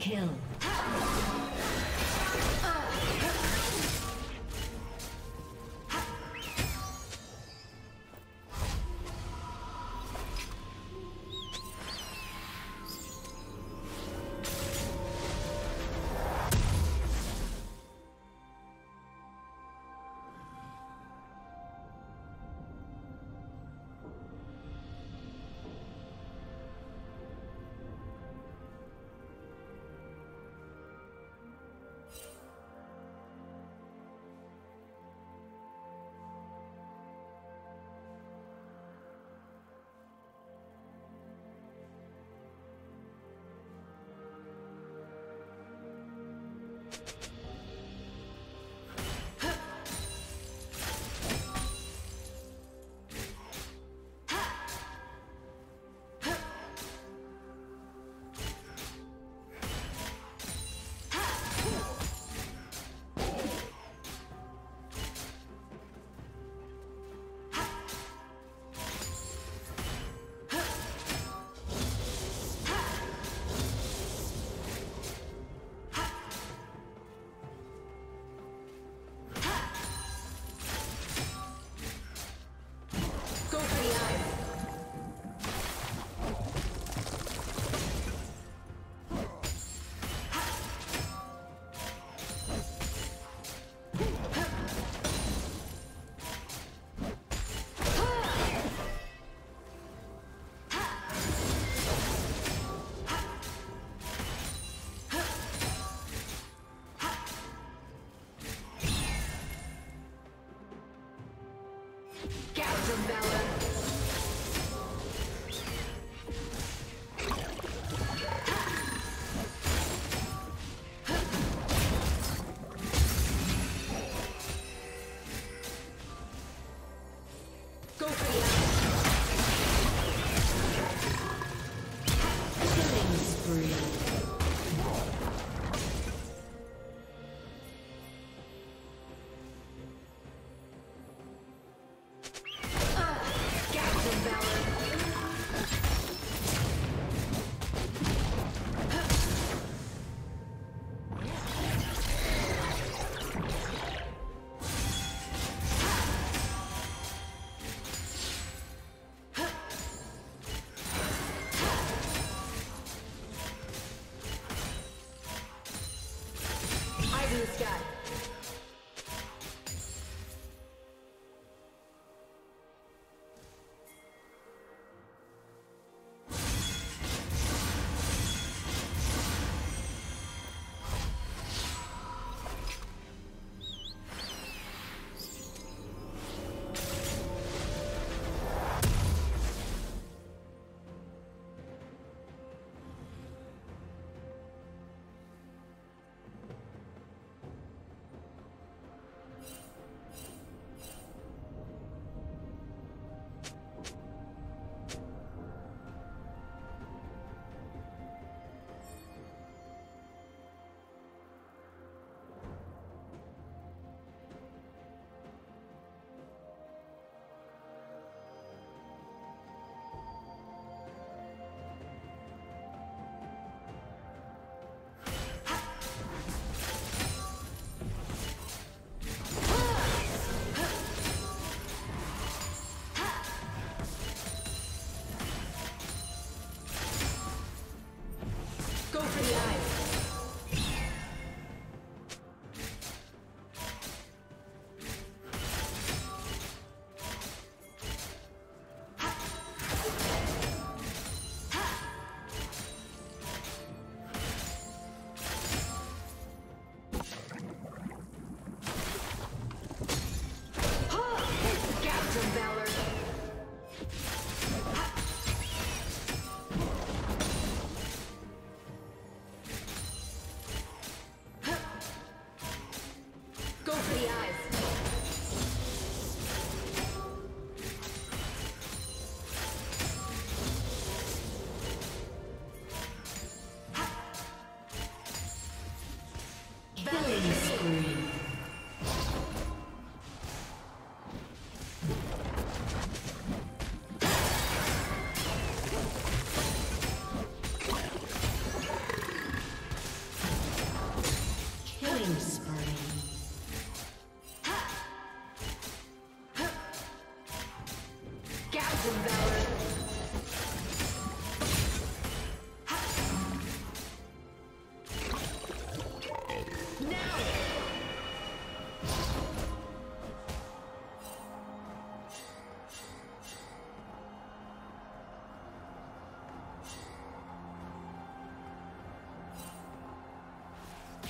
kill.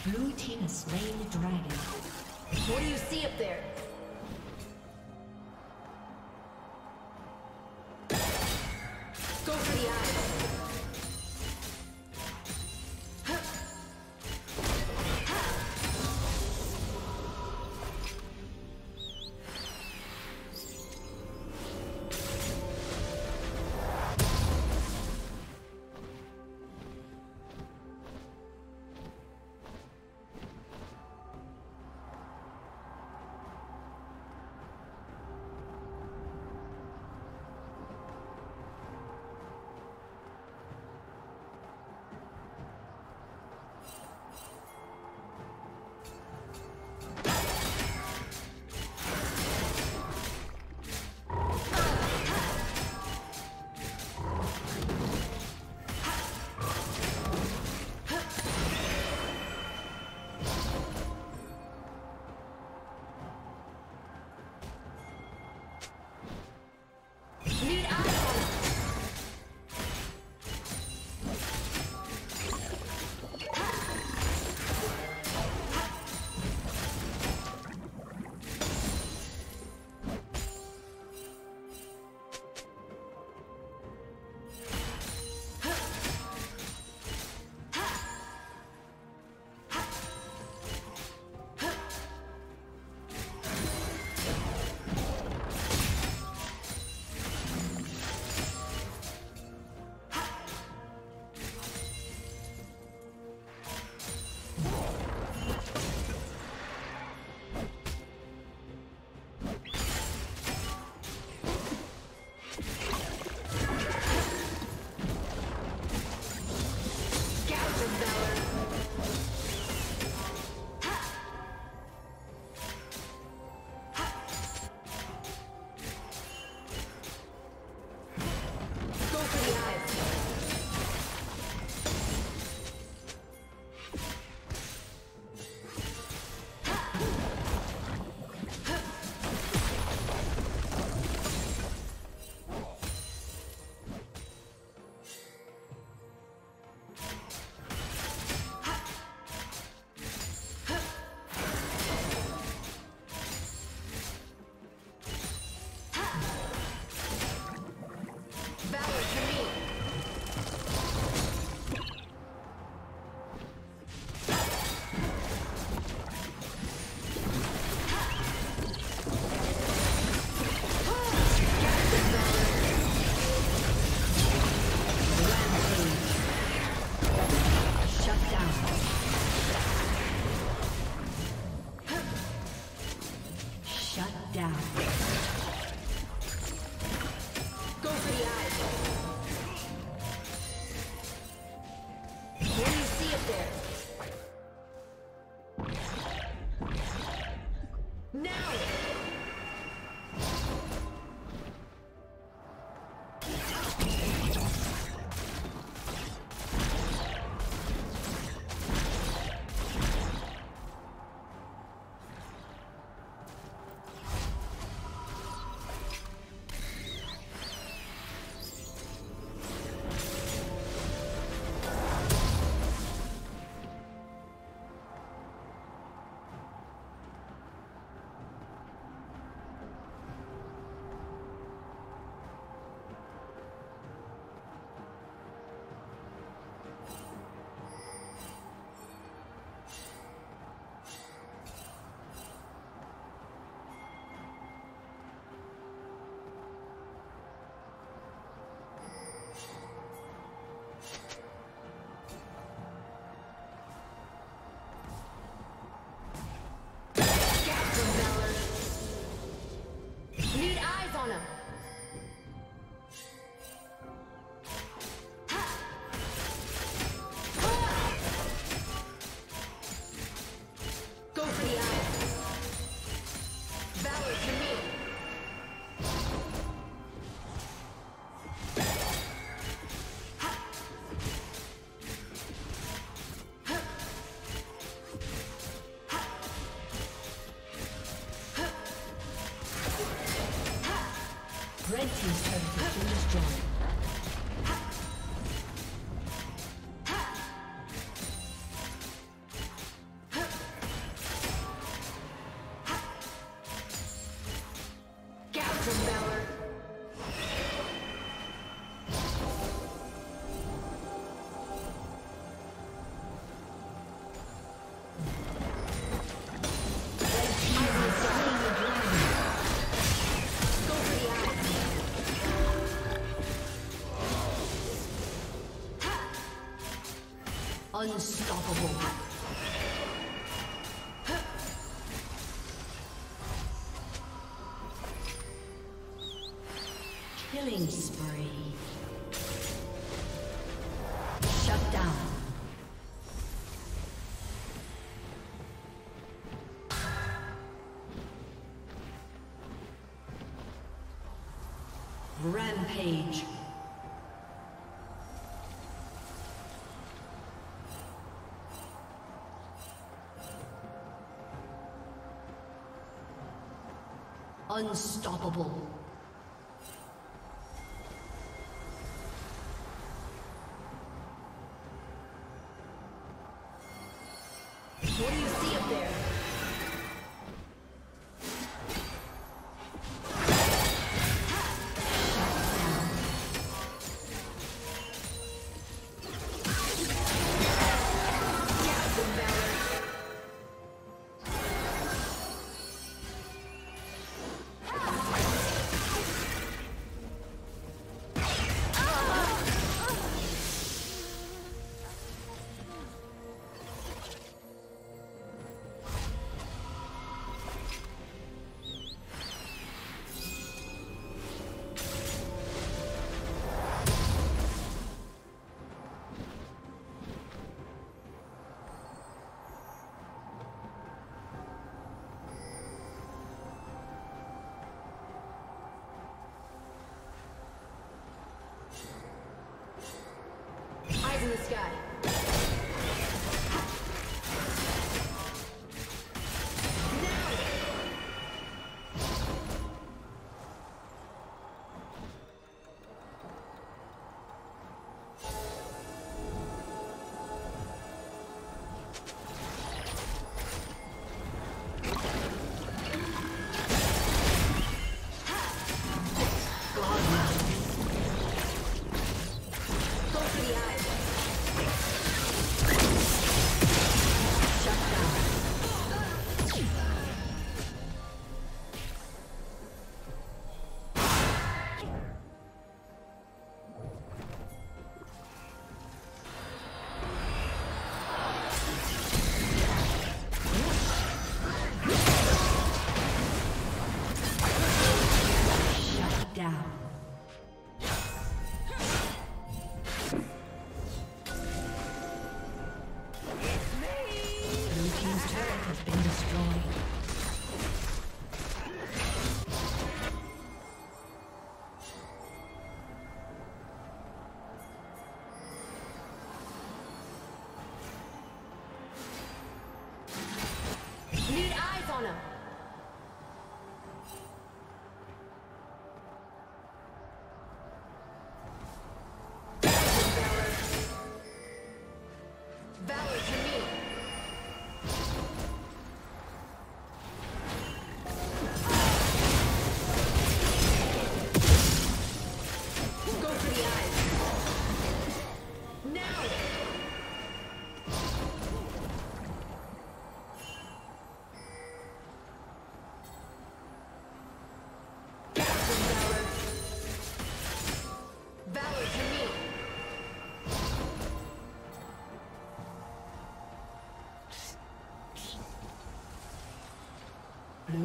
Blue team has slain the dragon. What do you see up there? Go for the eyes. Unstoppable. Killing spree. Shut down. Rampage. Unstoppable. the sky.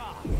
shot.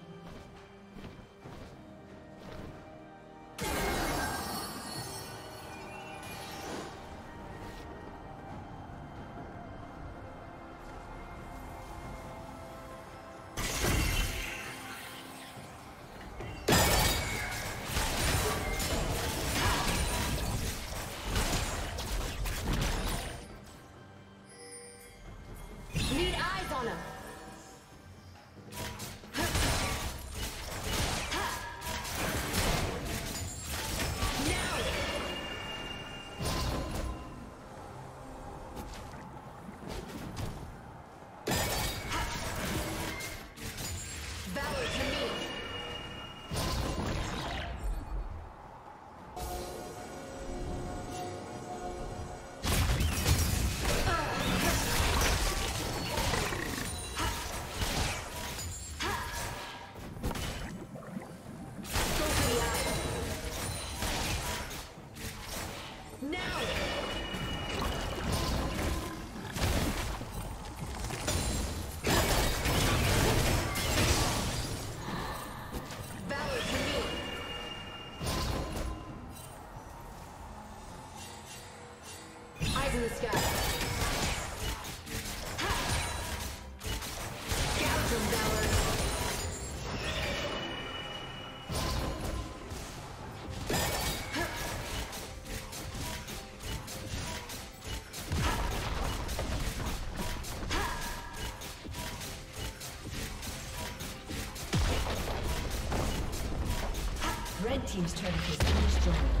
team's turn has teams, destroyed.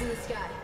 In the sky.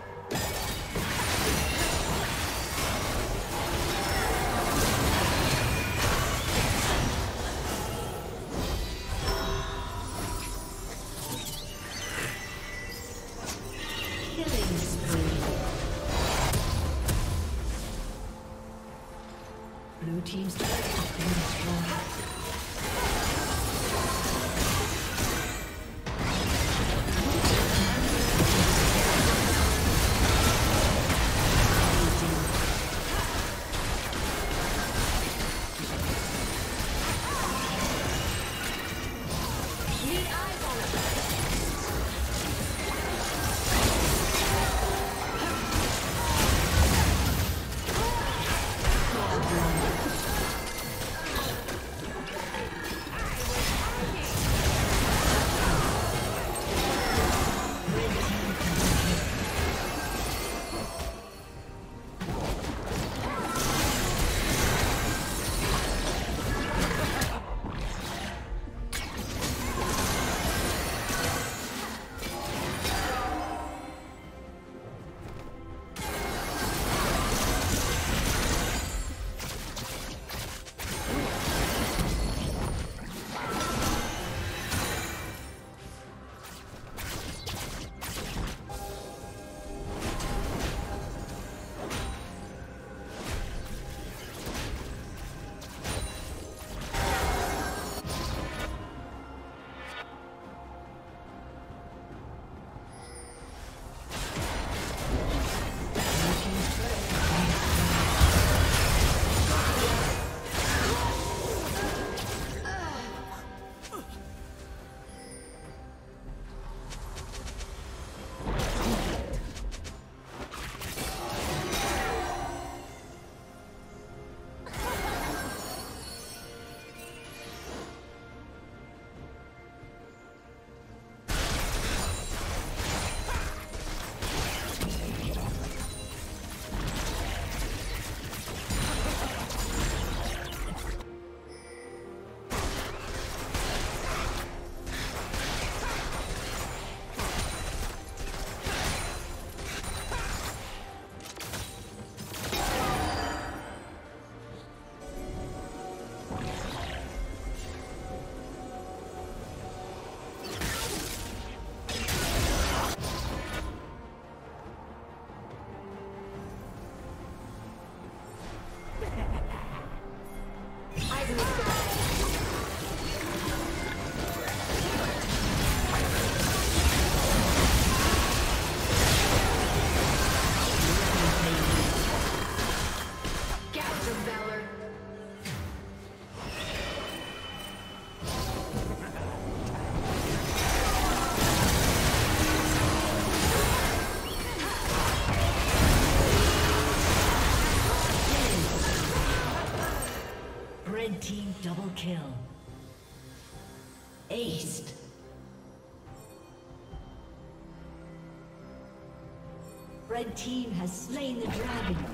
Kill. Aced. Red team has slain the dragon.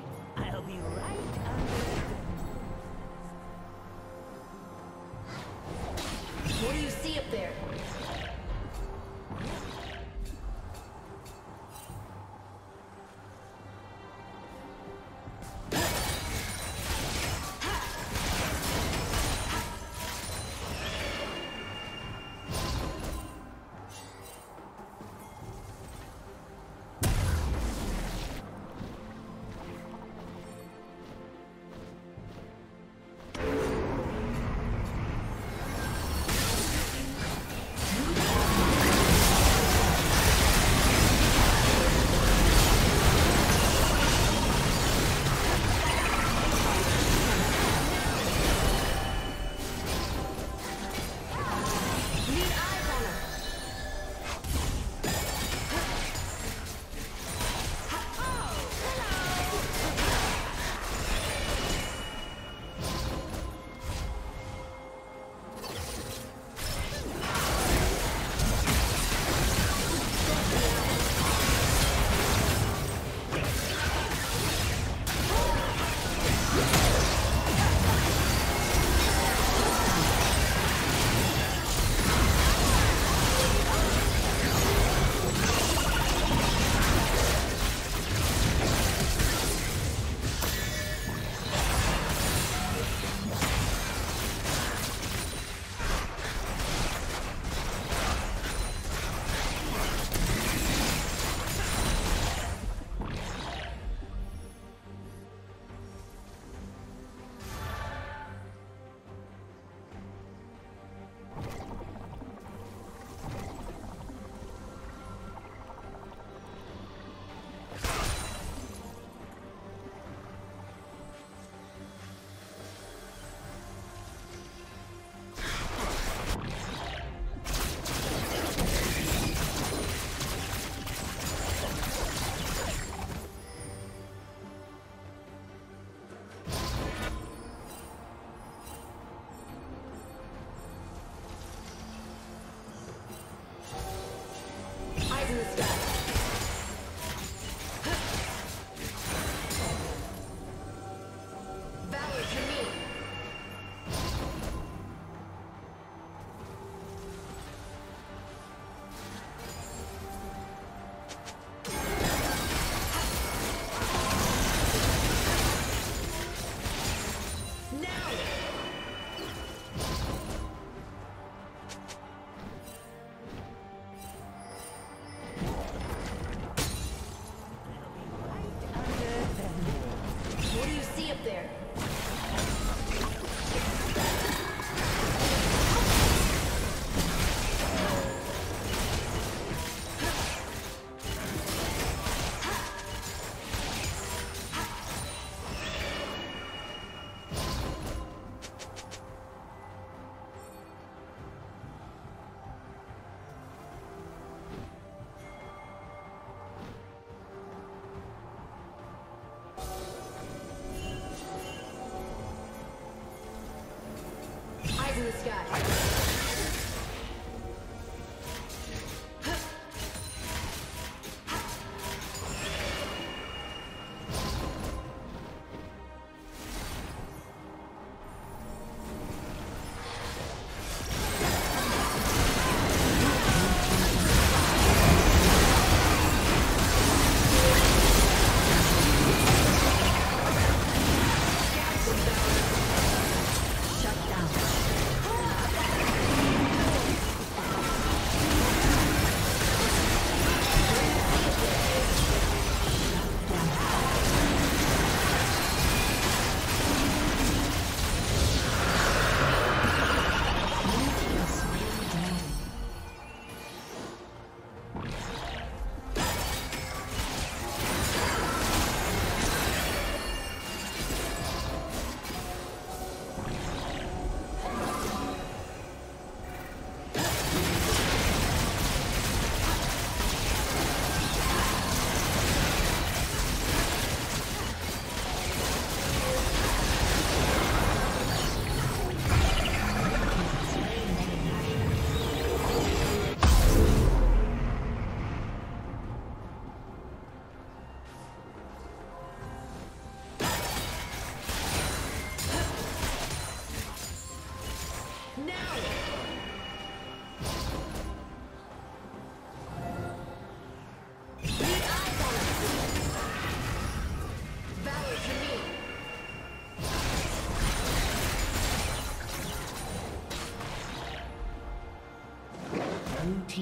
Rising Star.